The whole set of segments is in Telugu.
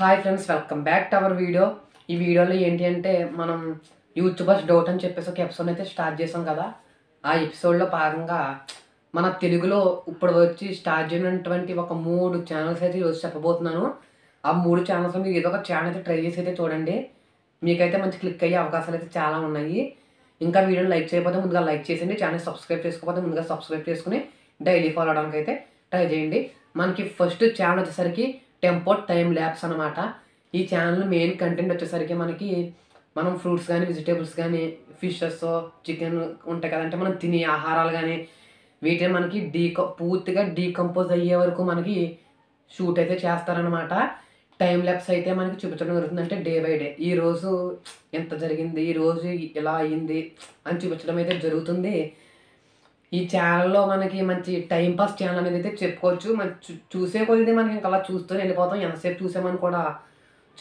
Hi friends welcome back to our video ఈ వీడియోలో ఏంటి అంటే మనం యూట్యూబర్స్ డౌట్ అని చెప్పేసి ఒక ఎపిసోడ్ అయితే స్టార్ట్ చేసాం కదా. ఆ ఎపిసోడ్లో భాగంగా మన తెలుగులో ఇప్పుడు వచ్చి స్టార్ట్ చేయనటువంటి ఒక మూడు ఛానల్స్ అయితే ఈరోజు చెప్పబోతున్నాను. ఆ మూడు ఛానల్స్ మీరు ఏదో ఒక ఛానల్ అయితే ట్రై చేసి అయితే చూడండి. మీకైతే మంచి క్లిక్ అయ్యే అవకాశాలు అయితే చాలా ఉన్నాయి. ఇంకా వీడియోని లైక్ చేయకపోతే ముందుగా లైక్ చేసింది ఛానల్ సబ్స్క్రైబ్ చేసుకోకపోతే ముందుగా సబ్స్క్రైబ్ చేసుకుని డైలీ ఫాలో అవడానికి అయితే ట్రై చేయండి. మనకి ఫస్ట్ ఛానల్ వచ్చేసరికి టెంపో టైం ల్యాబ్స్ అనమాట ఈ ఛానల్ మెయిన్ కంటెంట్ వచ్చేసరికి మనకి మనం ఫ్రూట్స్ కానీ వెజిటేబుల్స్ కానీ ఫిషెస్ చికెన్ ఉంటాయి కదంటే మనం తినే ఆహారాలు కానీ వీటిని మనకి డీకో పూర్తిగా డీకంపోజ్ అయ్యే వరకు మనకి షూట్ అయితే చేస్తారనమాట టైం ల్యాబ్స్ అయితే మనకి చూపించడం జరుగుతుంది. అంటే డే బై డే. ఈ రోజు ఎంత జరిగింది? ఈ రోజు ఇలా అయ్యింది అని చూపించడం అయితే జరుగుతుంది. ఈ ఛానల్లో మనకి మంచి టైం పాస్ ఛానల్ అనేది అయితే చెప్పుకోవచ్చు. మన చూ- చూసే కొద్ది మనకి ఇంకా అలా చూస్తూ వెళ్ళిపోతాం. ఎంతసేపు చూసామని కూడా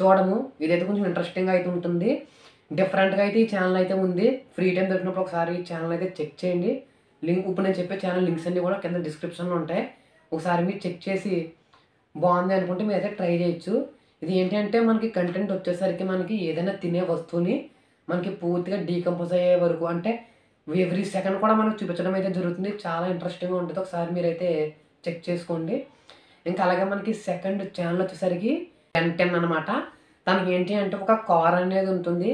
చూడము. ఇదైతే కొంచెం ఇంట్రెస్టింగ్గా అయితే ఉంటుంది. డిఫరెంట్గా అయితే ఈ ఛానల్ అయితే ఉంది. ఫ్రీ టైం దొరికినప్పుడు ఒకసారి ఈ ఛానల్ అయితే చెక్ చేయండి. లింక్ ఇప్పుడు నేను చెప్పే ఛానల్ లింక్స్ అన్ని కూడా కింద డిస్క్రిప్షన్లో ఉంటాయి. ఒకసారి మీరు చెక్ చేసి బాగుంది అనుకుంటే మీరు అయితే ట్రై చేయొచ్చు. ఇది ఏంటంటే మనకి కంటెంట్ వచ్చేసరికి మనకి ఏదైనా తినే వస్తువుని మనకి పూర్తిగా డీకంపోజ్ అయ్యే వరకు అంటే ఎవ్రీ సెకండ్ కూడా మనకు చూపించడం అయితే జరుగుతుంది. చాలా ఇంట్రెస్టింగ్గా ఉంటుంది. ఒకసారి మీరైతే చెక్ చేసుకోండి. ఇంకా అలాగే మనకి సెకండ్ ఛానల్ వచ్చేసరికి టెన్ టెన్ అనమాట దానికి ఏంటి అంటే ఒక కార్ అనేది ఉంటుంది.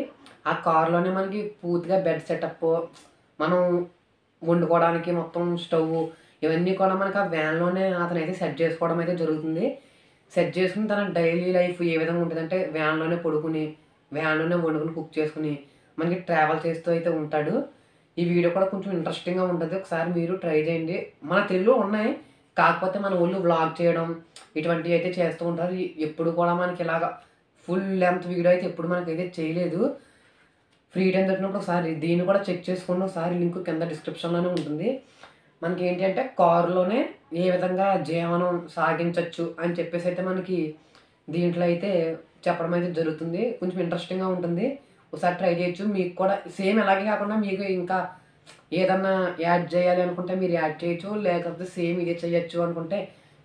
ఆ కార్లోనే మనకి పూర్తిగా బెడ్ సెటప్ మనం వండుకోవడానికి మొత్తం స్టవ్ ఇవన్నీ కూడా మనకి ఆ వ్యాన్లోనే అతను అయితే సెట్ చేసుకోవడం అయితే జరుగుతుంది. సెట్ చేసుకుని తన డైలీ లైఫ్ ఏ విధంగా ఉంటుంది అంటే వ్యాన్లోనే పడుకుని వ్యాన్లోనే వండుకుని కుక్ చేసుకుని మనకి ట్రావెల్ చేస్తూ అయితే ఉంటాడు. ఈ వీడియో కూడా కొంచెం ఇంట్రెస్టింగ్గా ఉంటుంది. ఒకసారి మీరు ట్రై చేయండి. మన తెలుగులో ఉన్నాయి. కాకపోతే మన ఒళ్ళు వ్లాగ్ చేయడం ఇటువంటివి అయితే చేస్తూ ఉంటారు. ఎప్పుడు కూడా మనకి ఇలాగా ఫుల్ లెంత్ వీడియో అయితే ఎప్పుడు మనకైతే చేయలేదు. ఫ్రీ టైం దొరికినప్పుడు ఒకసారి దీన్ని కూడా చెక్ చేసుకోండి. ఒకసారి లింక్ కింద డిస్క్రిప్షన్లోనే ఉంటుంది. మనకి ఏంటి అంటే కారులోనే ఏ విధంగా జీవనం సాగించవచ్చు అని చెప్పేసి అయితే మనకి దీంట్లో అయితే చెప్పడం అయితే జరుగుతుంది. కొంచెం ఇంట్రెస్టింగ్గా ఉంటుంది. ఒకసారి ట్రై చేయొచ్చు. మీకు కూడా సేమ్ ఎలాగే కాకుండా మీకు ఇంకా ఏదన్నా యాడ్ చేయాలి అనుకుంటే మీరు యాడ్ చేయొచ్చు. లేకపోతే సేమ్ ఇదే చేయొచ్చు అనుకుంటే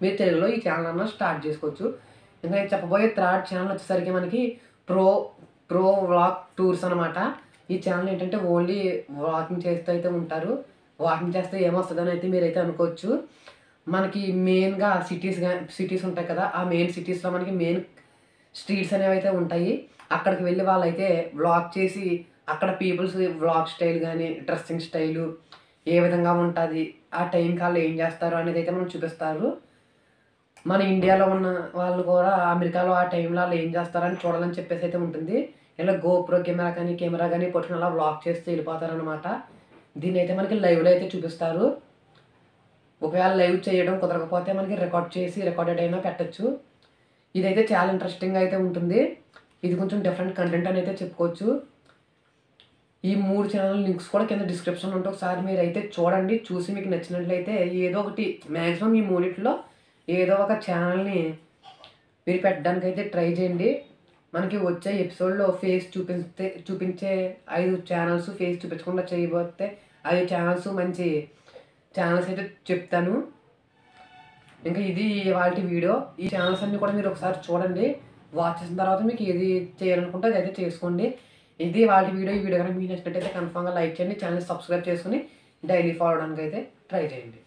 మీరు తెలుగులో ఈ ఛానల్ అన్న స్టార్ట్ చేసుకోవచ్చు. ఇంకా నేను చెప్పబోయే థర్డ్ ఛానల్ వచ్చేసరికి మనకి ప్రో ప్రో వ్లాగ్ టూర్స్ అనమాట ఈ ఛానల్ ఏంటంటే ఓన్లీ వాకింగ్ చేస్తూ అయితే ఉంటారు. వాకింగ్ చేస్తే ఏమొస్తుందని అయితే మీరైతే అనుకోవచ్చు. మనకి మెయిన్గా సిటీస్ సిటీస్ ఉంటాయి కదా ఆ మెయిన్ సిటీస్లో మనకి మెయిన్ స్ట్రీట్స్ అనేవి అయితే ఉంటాయి. అక్కడికి వెళ్ళి వాళ్ళైతే వ్లాగ్ చేసి అక్కడ పీపుల్స్ వ్లాగ్ స్టైల్ కానీ డ్రెస్సింగ్ స్టైలు ఏ విధంగా ఉంటుంది ఆ టైంకి వాళ్ళు ఏం చేస్తారు అనేది అయితే మనం చూపిస్తారు. మన ఇండియాలో ఉన్న వాళ్ళు కూడా అమెరికాలో ఆ టైంలో వాళ్ళు ఏం చేస్తారని చూడాలని చెప్పేసి అయితే ఉంటుంది. ఇలా గోప్రో కెమెరా కానీ కెమెరా కానీ పట్టుకుని అలా వ్లాగ్ చేస్తూ వెళ్ళిపోతారనమాట దీన్ని అయితే మనకి లైవ్లో అయితే చూపిస్తారు. ఒకవేళ లైవ్ చేయడం కుదరకపోతే మనకి రికార్డ్ చేసి రికార్డెడ్ అయినా పెట్టచ్చు. ఇదైతే చాలా ఇంట్రెస్టింగ్ అయితే ఉంటుంది. ఇది కొంచెం డిఫరెంట్ కంటెంట్ అని అయితే చెప్పుకోవచ్చు. ఈ మూడు ఛానల్ లింక్స్ కూడా కింద డిస్క్రిప్షన్ ఉంటే ఒకసారి మీరు అయితే చూడండి చూసి మీకు నచ్చినట్లయితే ఏదో ఒకటి మ్యాక్సిమం ఈ మూడిట్లో ఏదో ఒక ఛానల్ని మీరు పెట్టడానికి అయితే ట్రై చేయండి. మనకి వచ్చే ఎపిసోడ్లో ఫేస్ చూపిస్తే చూపించే ఐదు ఛానల్స్ ఫేస్ చూపించకుండా చేయబోతే ఐదు ఛానల్స్ మంచి ఛానల్స్ అయితే చెప్తాను. ఇంకా ఇది వాళ్ళ వీడియో. ఈ ఛానల్స్ అన్ని కూడా మీరు ఒకసారి చూడండి. వాచ్ చేసిన తర్వాత మీకు ఏది చేయాలనుకుంటే అది అయితే చేసుకోండి. ఇది వాళ్ళ వీడియో. ఈ వీడియో కనుక మీకు నచ్చినట్టయితే కన్ఫామ్గా లైక్ చేయండి. ఛానల్ సబ్స్క్రైబ్ చేసుకుని డైలీ ఫాలో అవడానికి అయితే ట్రై చేయండి.